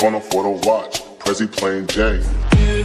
trying to afford a watch. Prezi playing Jay. Yeah.